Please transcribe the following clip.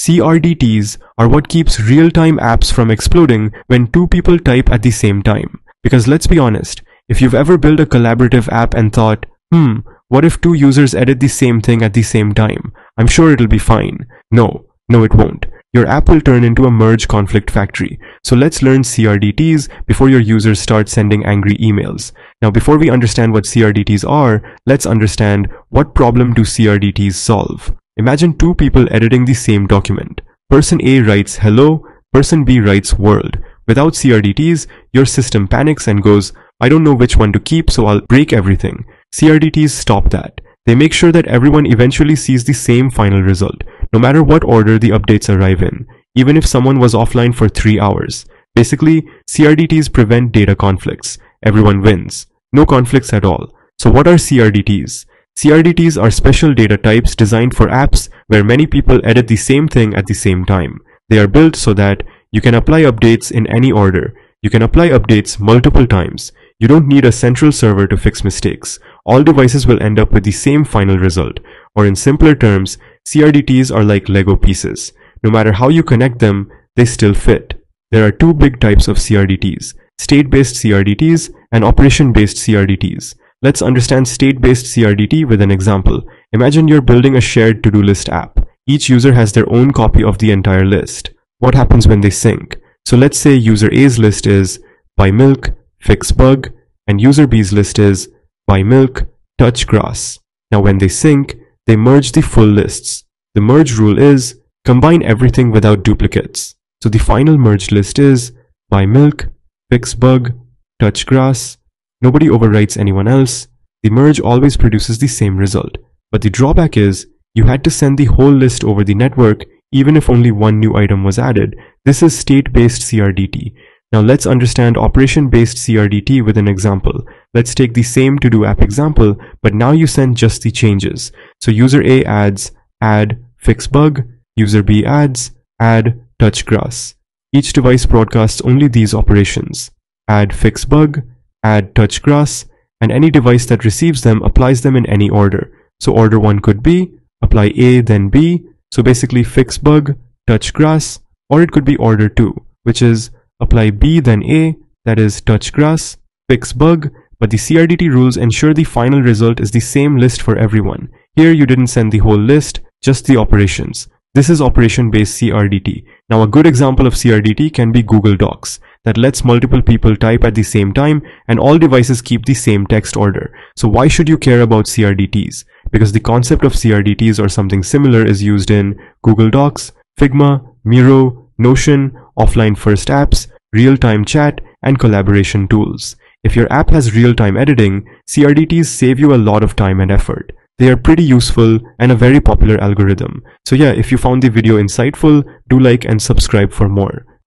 CRDTs are what keeps real-time apps from exploding when two people type at the same time. Because let's be honest, if you've ever built a collaborative app and thought, hmm, what if two users edit the same thing at the same time? I'm sure it'll be fine. No, no it won't. Your app will turn into a merge conflict factory. So let's learn CRDTs before your users start sending angry emails. Now before we understand what CRDTs are, let's understand what problem do CRDTs solve. Imagine two people editing the same document. Person A writes hello, person B writes world. Without CRDTs, your system panics and goes, I don't know which one to keep so I'll break everything. CRDTs stop that. They make sure that everyone eventually sees the same final result, no matter what order the updates arrive in, even if someone was offline for 3 hours. Basically, CRDTs prevent data conflicts. Everyone wins. No conflicts at all. So what are CRDTs? CRDTs are special data types designed for apps where many people edit the same thing at the same time. They are built so that you can apply updates in any order. You can apply updates multiple times. You don't need a central server to fix mistakes. All devices will end up with the same final result. Or in simpler terms, CRDTs are like Lego pieces. No matter how you connect them, they still fit. There are two big types of CRDTs, state-based CRDTs and operation-based CRDTs. Let's understand state-based CRDT with an example. Imagine you're building a shared to-do list app. Each user has their own copy of the entire list. What happens when they sync? So let's say user A's list is buy milk, fix bug, and user B's list is buy milk, touch grass. Now when they sync, they merge the full lists. The merge rule is combine everything without duplicates. So the final merged list is buy milk, fix bug, touch grass. Nobody overwrites anyone else. The merge always produces the same result. But the drawback is you had to send the whole list over the network even if only one new item was added. This is state-based CRDT. Now let's understand operation-based CRDT with an example. Let's take the same to-do app example, but now you send just the changes. So user A adds add fix bug, user B adds add touch grass. Each device broadcasts only these operations. Add fix bug, add touch grass, and any device that receives them applies them in any order. So order 1 could be apply A then B, so basically fix bug, touch grass, or it could be order 2, which is apply B then A, that is touch grass, fix bug, but the CRDT rules ensure the final result is the same list for everyone. Here you didn't send the whole list, just the operations. This is operation-based CRDT. Now a good example of CRDT can be Google Docs that lets multiple people type at the same time and all devices keep the same text order. So why should you care about CRDTs? Because the concept of CRDTs or something similar is used in Google Docs, Figma, Miro, Notion, offline first apps, real-time chat, and collaboration tools. If your app has real-time editing, CRDTs save you a lot of time and effort. They are pretty useful and a very popular algorithm. So yeah, if you found the video insightful, do like and subscribe for more.